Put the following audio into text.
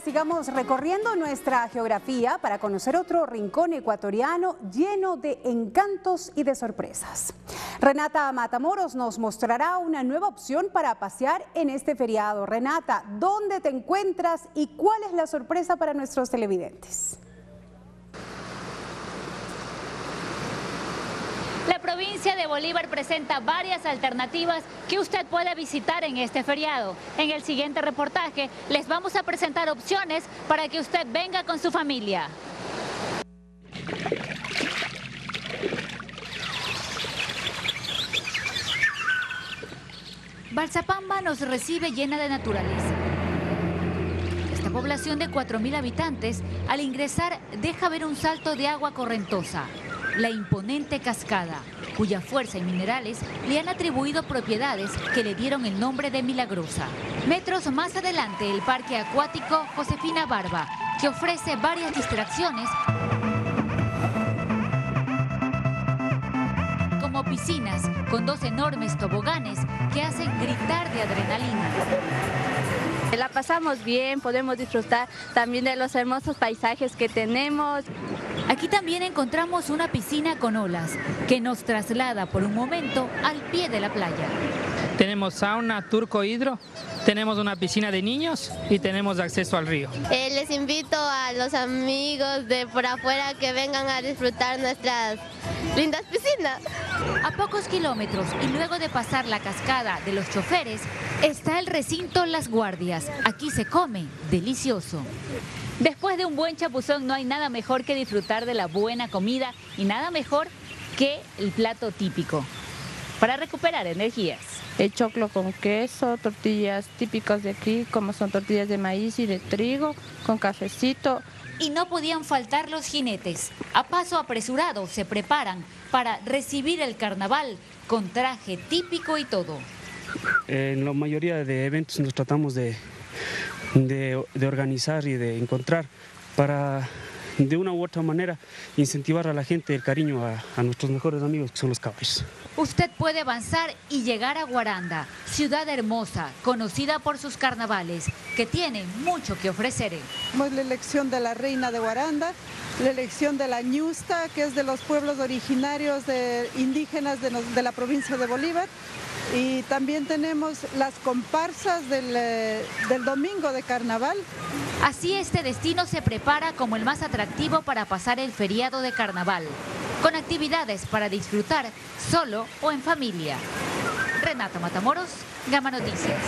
sigamos recorriendo nuestra geografía para conocer otro rincón ecuatoriano lleno de encantos y de sorpresas. Renata Matamoros nos mostrará una nueva opción para pasear en este feriado. Renata, ¿dónde te encuentras y cuál es la sorpresa para nuestros televidentes? La provincia de Bolívar presenta varias alternativas que usted puede visitar en este feriado. En el siguiente reportaje les vamos a presentar opciones para que usted venga con su familia. Balsapamba nos recibe llena de naturaleza. Esta población de 4.000 habitantes, al ingresar, deja ver un salto de agua correntosa la imponente cascada, cuya fuerza y minerales le han atribuido propiedades que le dieron el nombre de Milagrosa. Metros más adelante, el parque acuático Josefina Barba, que ofrece varias distracciones como piscinas con dos enormes toboganes que hacen gritar de adrenalina. La pasamos bien, podemos disfrutar también de los hermosos paisajes que tenemos. Aquí también encontramos una piscina con olas que nos traslada por un momento al pie de la playa. Tenemos sauna turco hidro, tenemos una piscina de niños y tenemos acceso al río. Eh, les invito a los amigos de por afuera que vengan a disfrutar nuestras lindas piscinas. A pocos kilómetros y luego de pasar la cascada de los choferes, está el recinto Las Guardias. Aquí se come delicioso. Después de un buen chapuzón no hay nada mejor que disfrutar de la buena comida y nada mejor que el plato típico para recuperar energías. El choclo con queso, tortillas típicas de aquí, como son tortillas de maíz y de trigo, con cafecito. Y no podían faltar los jinetes. A paso apresurado se preparan para recibir el carnaval con traje típico y todo. En la mayoría de eventos nos tratamos de, de, organizar y de encontrar para de una u otra manera incentivar a la gente el cariño a, a, nuestros mejores amigos que son los caballos. Usted puede avanzar y llegar a Guaranda, ciudad hermosa, conocida por sus carnavales, que tiene mucho que ofrecer. La elección de la reina de Guaranda, la elección de la ñusta, que es de los pueblos originarios de, indígenas de, de la provincia de Bolívar, y también tenemos las comparsas eh, del, domingo de carnaval. Así este destino se prepara como el más atractivo para pasar el feriado de carnaval, con actividades para disfrutar solo o en familia. Renata Matamoros, Gama Noticias.